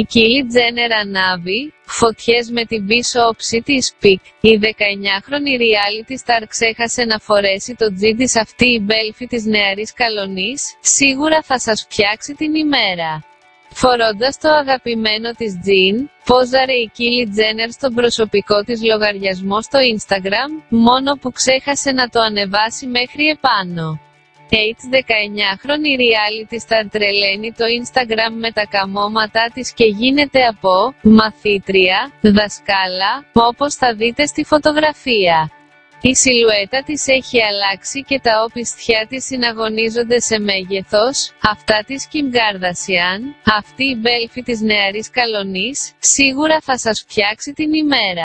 Η Kylie Jenner ανάβει, φωτιές με την πίσω όψη της pic. Η 19χρονη reality star ξέχασε να φορέσει το τζιν της αυτή η belfie της νεαρής καλονής, σίγουρα θα σας φτιάξει την ημέρα. Φορώντας το αγαπημένο της τζιν, πόζαρε η Kylie Jenner στον προσωπικό της λογαριασμό στο Instagram, μόνο που ξέχασε να το ανεβάσει μέχρι επάνω. H 19χρονη reality star τρελαίνει το Instagram με τα καμώματά της και γίνεται από μαθήτρια, δασκάλα, όπως θα δείτε στη φωτογραφία. Η σιλουέτα της έχει αλλάξει και τα όπισθιά της συναγωνίζονται σε μέγεθος, αυτά της Kim Kardashian, αυτή η μπέλφη της νεαρής καλονής, σίγουρα θα σας φτιάξει την ημέρα.